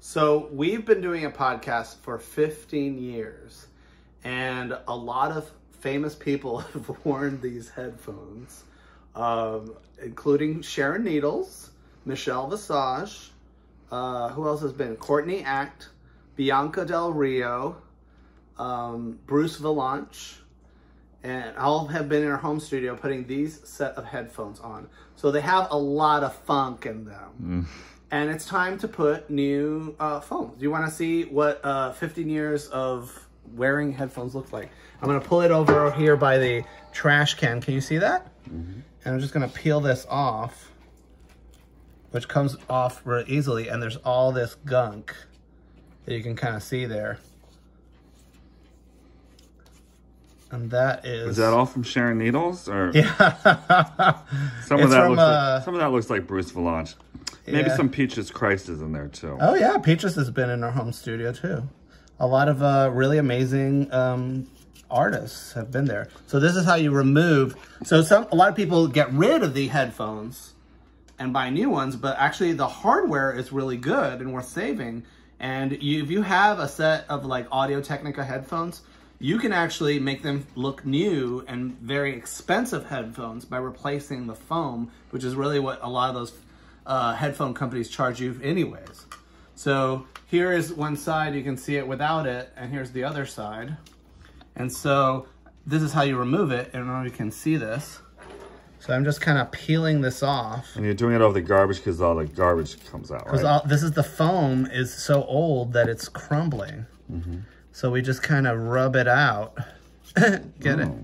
So we've been doing a podcast for 15 years, and a lot of famous people have worn these headphones, um, including Sharon Needles, Michelle Visage, uh, who else has been? Courtney Act, Bianca Del Rio, um, Bruce Vilanch, and all have been in our home studio putting these set of headphones on. So they have a lot of funk in them. And it's time to put new uh, phones. Do you want to see what uh, 15 years of wearing headphones looks like? I'm going to pull it over here by the trash can. Can you see that? And I'm just going to peel this off, which comes off real easily. And there's all this gunk that you can kind of see there. And that is... Is that all from Sharon Needles, or Yeah. some of that from, looks uh, like, some of that looks like Bruce Vilanch. Maybe Yeah. some Peaches Christ is in there too. Oh yeah, Peaches has been in our home studio too. A lot of uh, really amazing um, artists have been there. So this is how you remove. So some a lot of people get rid of the headphones and buy new ones, but actually the hardware is really good and worth saving. And you, if you have a set of like Audio Technica headphones, you can actually make them look new and very expensive headphones by replacing the foam, which is really what a lot of those uh, headphone companies charge you anyways. So here is one side, you can see it without it, and here's the other side. And so this is how you remove it, and now you can see this. So I'm just kind of peeling this off. And you're doing it over the garbage because all the garbage comes out, Because right? this is the foam is so old that it's crumbling. Mm-hmm. So we just kind of rub it out. Get it? Oh.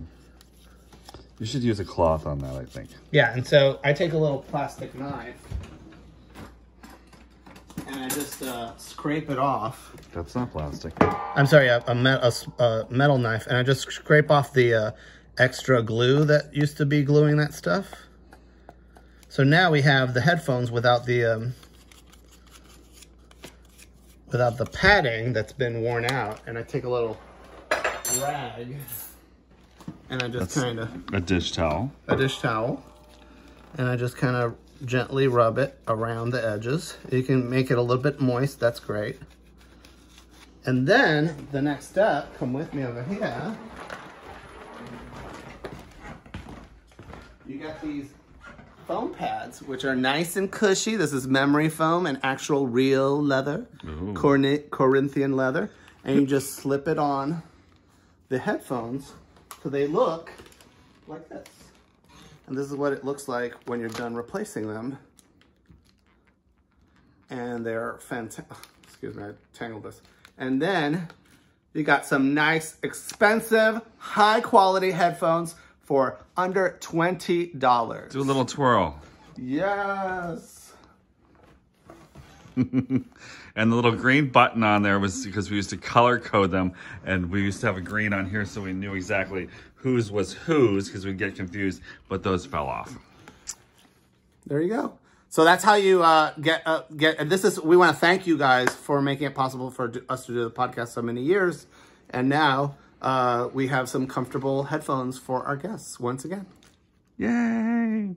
You should use a cloth on that, I think. Yeah, and so I take a little plastic knife and I just uh, scrape it off. That's not plastic. I'm sorry, a, a, met, a a metal knife, and I just scrape off the uh, extra glue that used to be gluing that stuff. So now we have the headphones without the um, without the padding that's been worn out, and I take a little rag and I just kind of A dish towel. a dish towel and I just kind of gently rub it around the edges. You can make it a little bit moist, that's great. And then the next step, come with me over here. You got these foam pads, which are nice and cushy. This is memory foam and actual real leather, Corni- Corinthian leather. And you just slip it on the headphones so they look like this. And this is what it looks like when you're done replacing them. And they're fantastic. Excuse me, I tangled this. And then you got some nice, expensive, high quality headphones for under $20. Do a little twirl. Yes. And the little green button on there was because we used to color code them, and we used to have a green on here so we knew exactly whose was whose because we'd get confused, but those fell off. There you go. So that's how you uh, get uh, get. And this is we want to thank you guys for making it possible for us to do the podcast so many years, and now uh, we have some comfortable headphones for our guests once again. Yay!